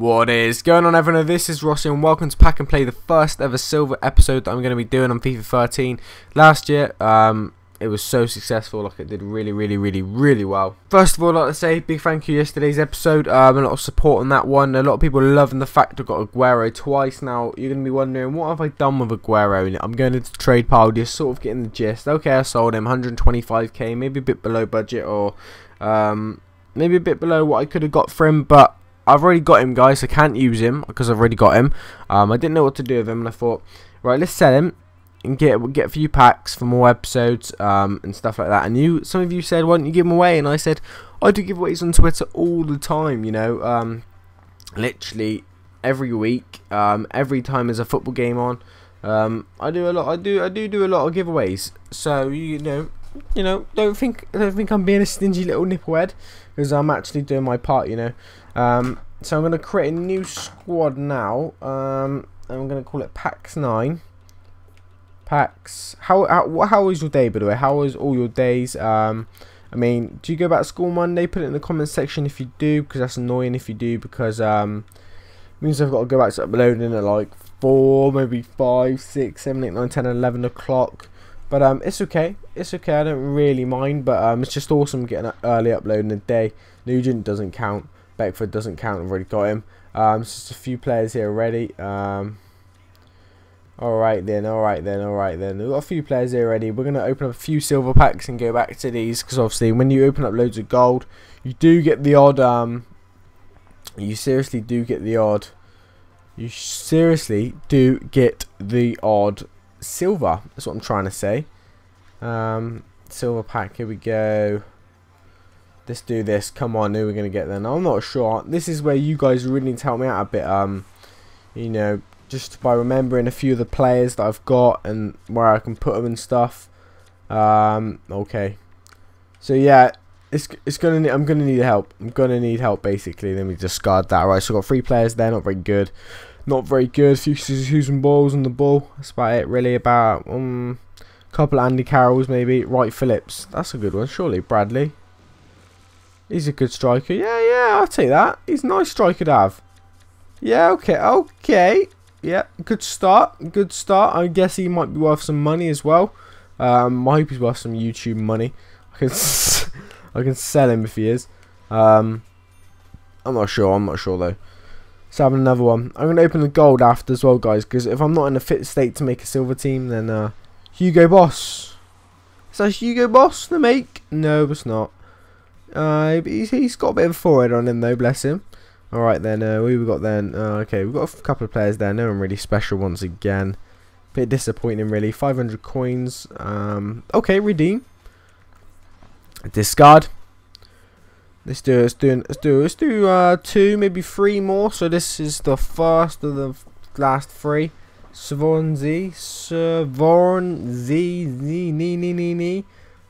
What is going on everyone? This is Rossi and welcome to Pack and Play, the first ever silver episode that I'm going to be doing on FIFA 13. Last year, um, it was so successful, like it did really, really, really, really well. First of all, I'd like to say big thank you yesterday's episode, um, a lot of support on that one. A lot of people loving the fact I've got Aguero twice. Now, you're going to be wondering, what have I done with Aguero? I'm going into trade pile, just sort of getting the gist. Okay, I sold him, 125k, maybe a bit below budget or... Um, maybe a bit below what I could have got for him, but I've already got him, guys. I can't use him because I've already got him. Um, I didn't know what to do with him, and I thought, right, let's sell him and get get a few packs for more episodes um, and stuff like that. And you, some of you said, why don't you give them away? And I said, I do giveaways on Twitter all the time. You know, um, literally every week, um, every time there's a football game on. Um, I do a lot. I do. I do do a lot of giveaways. So you know, you know, don't think don't think I'm being a stingy little nipplehead because I'm actually doing my part. You know. Um, so I'm going to create a new squad now. Um, I'm going to call it Pax 9. Pax. How, how how was your day, by the way? How was all your days? Um, I mean, do you go back to school Monday? Put it in the comments section if you do, because that's annoying if you do, because um, it means I've got to go back to uploading at like 4, maybe 5, 6, 7, 8, 9, 10, 11 o'clock. But um, it's okay. It's okay. I don't really mind. But um, it's just awesome getting an early upload in the day. Nugent doesn't count. Beckford doesn't count. I've already got him. Um, just a few players here already. Um, alright then, alright then, alright then. We've got a few players here already. We're going to open up a few silver packs and go back to these. Because obviously when you open up loads of gold, you do get the odd... Um, you seriously do get the odd... You seriously do get the odd silver. That's what I'm trying to say. Um, silver pack, here we go. Let's do this. Come on, who are we going to get then? I'm not sure. This is where you guys really need to help me out a bit. Um, You know, just by remembering a few of the players that I've got and where I can put them and stuff. Um, okay. So yeah, it's it's gonna need, I'm gonna need help. I'm gonna need help basically. Let me discard that. Right, so I've got three players there, not very good. Not very good. A few Susan balls on the ball. That's about it really. About um couple of Andy Carrolls maybe. Wright Phillips. That's a good one. Surely Bradley. He's a good striker. Yeah, yeah, I'll take that. He's a nice striker to have. Yeah, okay, okay. Yeah, good start. Good start. I guess he might be worth some money as well. Um, I hope he's worth some YouTube money. I can, I can sell him if he is. Um, I'm not sure. I'm not sure though. Let's have another one. I'm going to open the gold after as well, guys. Because if I'm not in a fit state to make a silver team, then uh, Hugo Boss. Is that Hugo Boss the make? No, it's not. Uh, he's, he's got a bit of a forehead on him though, bless him. Alright then, uh, we got then? Uh, okay, we've got a couple of players there. No one really special once again. Bit disappointing really. 500 coins. Um, okay, redeem. Discard. Let's do let's do let's do let's do uh, two, maybe three more. So this is the first of the last three. Swansea, Swansea, nee, nee, nee, nee, nee.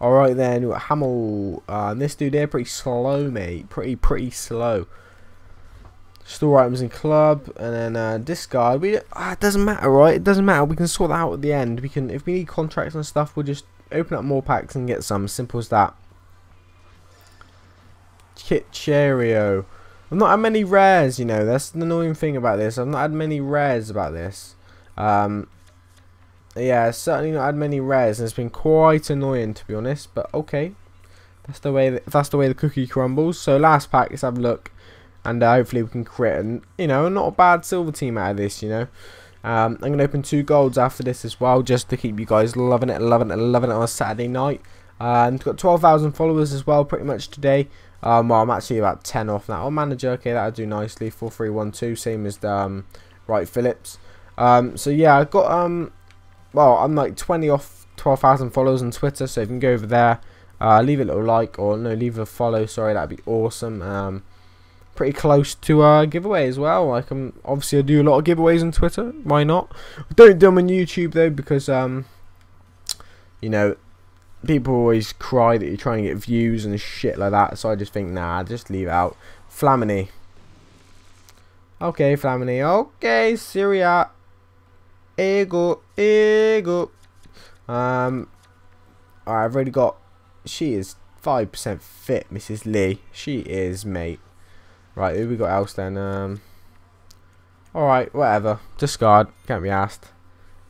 Alright then, Hamel. Uh, this dude there pretty slow, mate. Pretty, pretty slow. Store items in club, and then uh, discard. We uh, it doesn't matter, right? It doesn't matter. We can sort that out at the end. We can, if we need contracts and stuff, we'll just open up more packs and get some. Simple as that. Kit Cheerio. I've not had many rares, you know. That's the annoying thing about this. I've not had many rares about this. Um, yeah, certainly not had many rares, and it's been quite annoying to be honest. But okay, that's the way. That, that's the way the cookie crumbles. So last pack, let's have a look, and uh, hopefully we can create, an, you know, not a bad silver team out of this. You know, um, I'm gonna open two golds after this as well, just to keep you guys loving it, loving it, loving it on a Saturday night. Uh, and got 12,000 followers as well, pretty much today. Um, well, I'm actually about 10 off now. Oh, manager, okay, that'll do nicely. 4312, same as the um, Wright Phillips. Um, so yeah, I've got um well, I'm like 20 off 12,000 followers on Twitter, so if you can go over there, uh, leave a little like, or no, leave a follow, sorry, that'd be awesome. Um, pretty close to a giveaway as well. Like, I'm obviously I do a lot of giveaways on Twitter. Why not? Don't do them on YouTube though, because um, you know, people always cry that you're trying to get views and shit like that. So I just think, nah, just leave out. Flamini. Okay, Flamini. Okay, Syria. Ego, ego. Um, I've already got. She is five percent fit, Mrs. Lee. She is, mate. Right, who we got else then? Um, Alright, whatever. Discard. Can't be asked.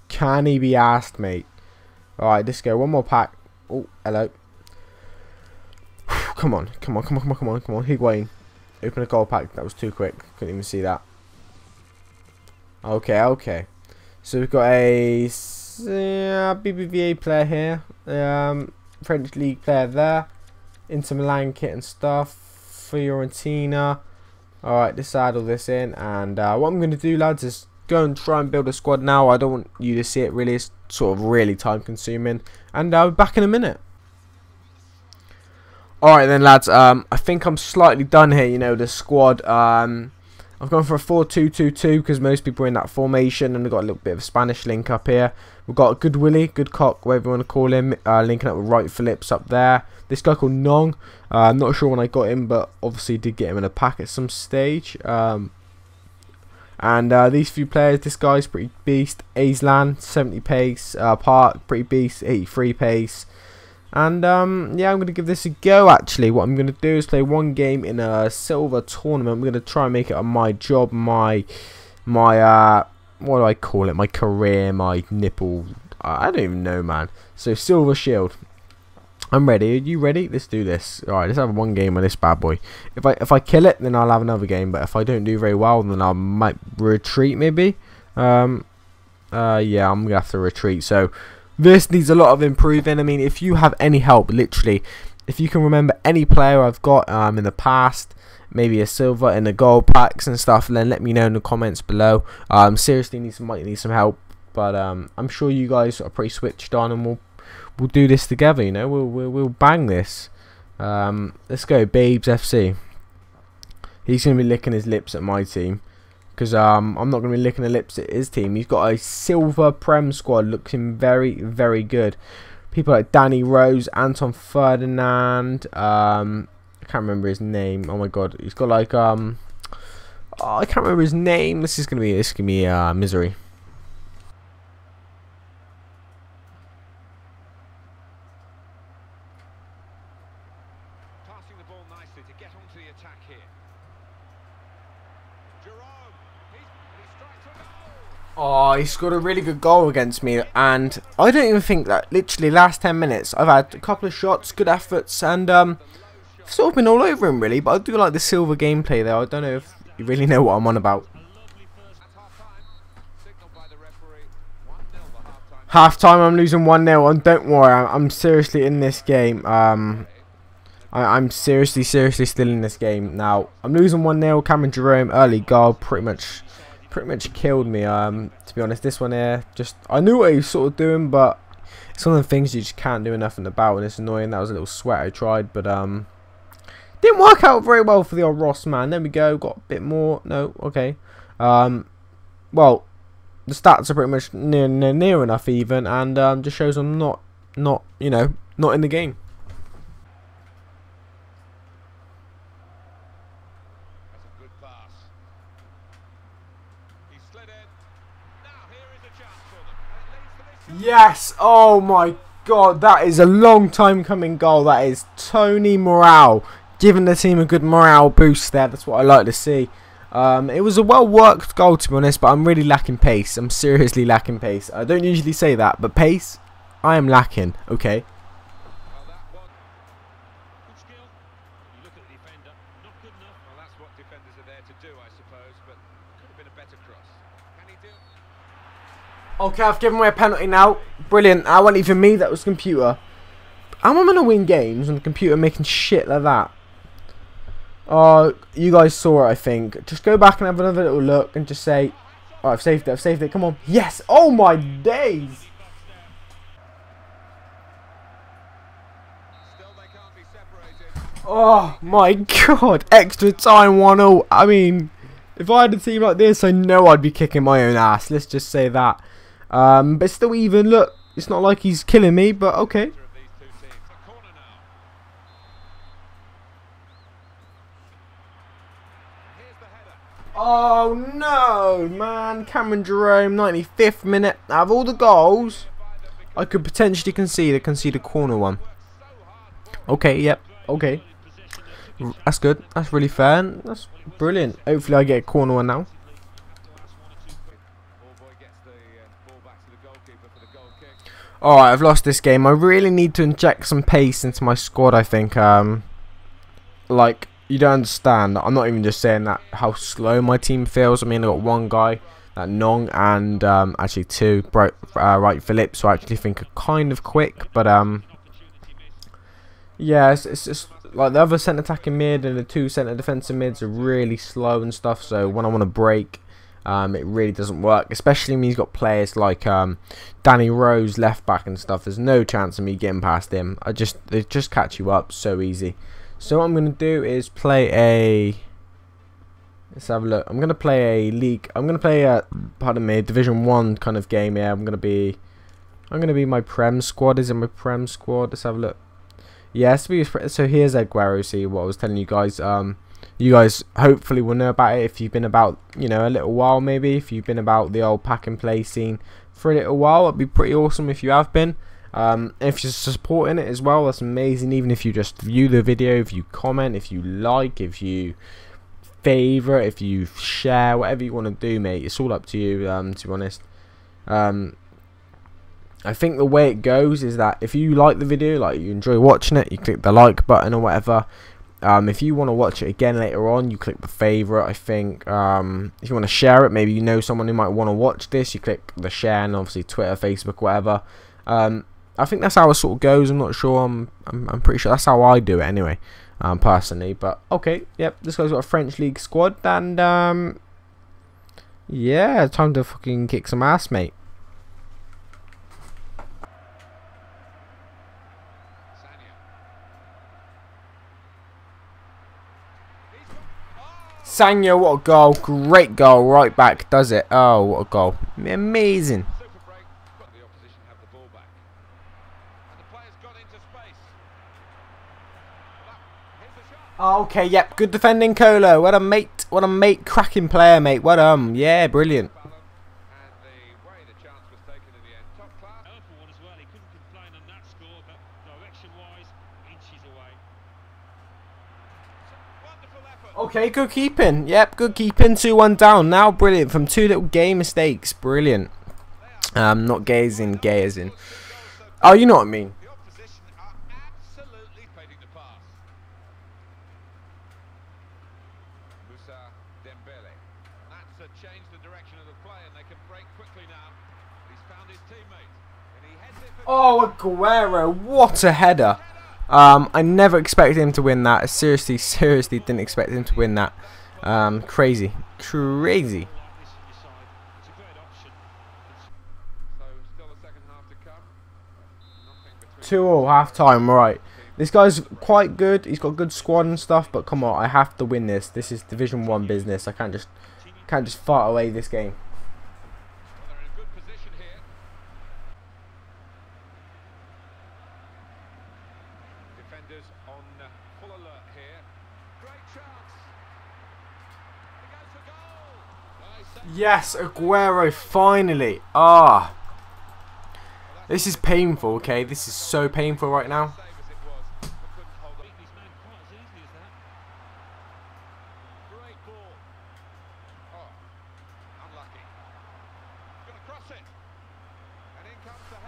Can he be asked, mate? Alright, let's go. One more pack. Oh, hello. come on. Come on, come on, come on, come on, come on. Higuain. Open a gold pack. That was too quick. Couldn't even see that. Okay, okay. So we've got a uh, BBVA player here. Um, French league player there. Inter Milan kit and stuff. Fiorentina. Alright, decide all this in. And uh, what I'm going to do, lads, is go and try and build a squad now. I don't want you to see it really. It's sort of really time consuming. And I'll be back in a minute. Alright then, lads. Um, I think I'm slightly done here, you know, the squad. Um, I've gone for a 4-2-2-2 because most people are in that formation and we've got a little bit of Spanish link up here. We've got a Good Willie, Good Cock, whatever you want to call him, uh, linking up with Wright Phillips up there. This guy called Nong, uh, I'm not sure when I got him, but obviously did get him in a pack at some stage. Um, and uh, these few players, this guy's pretty beast. Aislan, 70 pace. Uh, Park, pretty beast, 83 pace. And um, yeah, I'm going to give this a go actually. What I'm going to do is play one game in a silver tournament. I'm going to try and make it my job, my, my, uh, what do I call it? My career, my nipple. I don't even know, man. So, silver shield. I'm ready. Are you ready? Let's do this. Alright, let's have one game on this bad boy. If I if I kill it, then I'll have another game. But if I don't do very well, then I might retreat maybe. Um, uh, yeah, I'm to have to retreat. So, this needs a lot of improving. I mean, if you have any help, literally, if you can remember any player I've got um, in the past, maybe a silver in the gold packs and stuff, then let me know in the comments below. Um, seriously, need some might need some help, but um, I'm sure you guys are pretty switched on, and we'll we'll do this together. You know, we'll we'll, we'll bang this. Um, let's go, Babes FC. He's gonna be licking his lips at my team. Because um, I'm not going to be licking the lips at his team. He's got a silver Prem squad. Looking very, very good. People like Danny Rose, Anton Ferdinand. Um, I can't remember his name. Oh my god. He's got like... um. Oh, I can't remember his name. This is going to be, this is to be uh, misery. Passing the ball nicely to get onto the attack here. Oh, he scored a really good goal against me, and I don't even think that literally last 10 minutes I've had a couple of shots, good efforts, and um, sort of been all over him really. But I do like the silver gameplay there. I don't know if you really know what I'm on about. Half time, I'm losing 1 0, and don't worry, I'm seriously in this game. Um, I, am seriously, seriously still in this game. Now, I'm losing 1-0. Cameron Jerome, early goal, pretty much pretty much killed me. Um, to be honest, this one here, just I knew what he was sort of doing, but it's one of the things you just can't do nothing about, and it's annoying. That was a little sweat I tried, but um, didn't work out very well for the old Ross man. There we go, got a bit more. No, okay. Um, well, the stats are pretty much near near, near enough even, and um, just shows I'm not not you know not in the game. Yes! Oh my god, that is a long time coming goal. That is Tony Morale giving the team a good morale boost there. That's what I like to see. Um, it was a well worked goal to be honest, but I'm really lacking pace. I'm seriously lacking pace. I don't usually say that, but pace, I am lacking. Okay. Okay, I've given away a penalty now. Brilliant. I wasn't even me, that was computer. How am I going to win games on the computer making shit like that? Oh, you guys saw it, I think. Just go back and have another little look and just say, oh, I've saved it, I've saved it, come on. Yes! Oh my days! Oh my god! Extra time 1-0. I mean, if I had a team like this, I know I'd be kicking my own ass. Let's just say that. Um, but still even, look, it's not like he's killing me, but okay. Oh no, man. Cameron Jerome, 95th minute. Out of all the goals, I could potentially concede a concede a corner one. Okay, yep, okay. That's good. That's really fair. That's brilliant. Hopefully I get a corner one now. Alright, I've lost this game. I really need to inject some pace into my squad, I think. Um, like, you don't understand. I'm not even just saying that how slow my team feels. I mean, i got one guy, that Nong, and um, actually two, bright, uh, right, Phillips, who I actually think are kind of quick, but... um yeah, it's, it's just like the other centre attacking mid and the two centre defensive mids are really slow and stuff. So when I want to break, um, it really doesn't work. Especially when he's got players like um, Danny Rose left back and stuff. There's no chance of me getting past him. I just they just catch you up so easy. So what I'm gonna do is play a. Let's have a look. I'm gonna play a league. I'm gonna play a pardon me Division One kind of game. here. I'm gonna be. I'm gonna be my Prem squad. Is it my Prem squad? Let's have a look. Yes, so here's Aguero. See what I was telling you guys. Um, you guys hopefully will know about it if you've been about, you know, a little while maybe. If you've been about the old pack and play scene for a little while, it'd be pretty awesome if you have been. Um, if you're supporting it as well, that's amazing. Even if you just view the video, if you comment, if you like, if you favorite, if you share, whatever you want to do, mate. It's all up to you. Um, to be honest. Um, I think the way it goes is that if you like the video, like you enjoy watching it, you click the like button or whatever. Um, if you want to watch it again later on, you click the favorite. I think um, if you want to share it, maybe you know someone who might want to watch this, you click the share and obviously Twitter, Facebook, whatever. Um, I think that's how it sort of goes. I'm not sure. I'm, I'm, I'm pretty sure that's how I do it anyway, um, personally. But okay, yep. This guy's got a French league squad, and um, yeah, time to fucking kick some ass, mate. Sagna, what a goal. Great goal. Right back does it. Oh, what a goal. Amazing. Okay, yep, good defending Colo. What a mate, what a mate, cracking player, mate. What um, yeah, brilliant. Okay, good keeping. Yep, good keeping. 2-1 down. Now brilliant. From two little game mistakes. Brilliant. Um, not gazing, gazing. Oh, you know what I mean. Oh, Aguero, what a header. Um, I never expected him to win that. I seriously, seriously didn't expect him to win that. Um, crazy. Crazy. Two all half time, right. This guy's quite good. He's got good squad and stuff, but come on, I have to win this. This is Division One business. I can't just can't just fart away this game. Yes, Aguero, finally. Ah. This is painful, okay? This is so painful right now.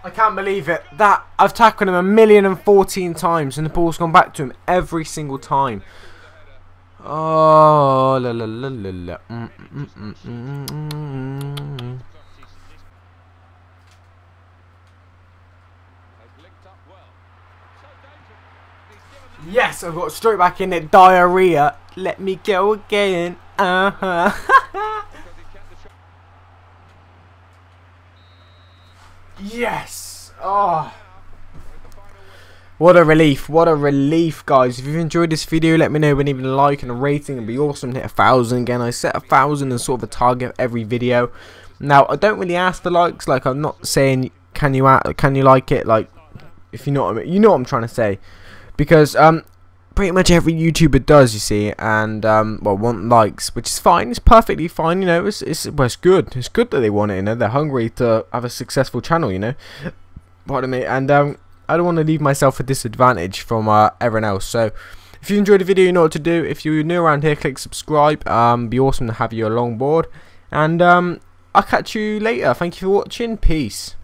I can't believe it. That I've tackled him a million and fourteen times and the ball's gone back to him every single time. Oh, la la la la la. Mm, mm, mm, yes, I've got straight back in it. Diarrhea. Let me go again. Uh huh. yes. Oh. What a relief, what a relief guys. If you've enjoyed this video, let me know when even a like and a rating. It'd be awesome to hit a thousand again. I set a thousand as sort of a target every video. Now, I don't really ask for likes, like I'm not saying can you can you like it, like if you know what I mean. You know what I'm trying to say. Because um pretty much every YouTuber does, you see, and um, well, want likes, which is fine. It's perfectly fine, you know. It's it's well, it's good. It's good that they want it. You know, they're hungry to have a successful channel. You know, pardon me. And um, I don't want to leave myself a disadvantage from uh, everyone else. So if you enjoyed the video, you know what to do. If you're new around here, click subscribe. Um, be awesome to have you along board. And um, I'll catch you later. Thank you for watching. Peace.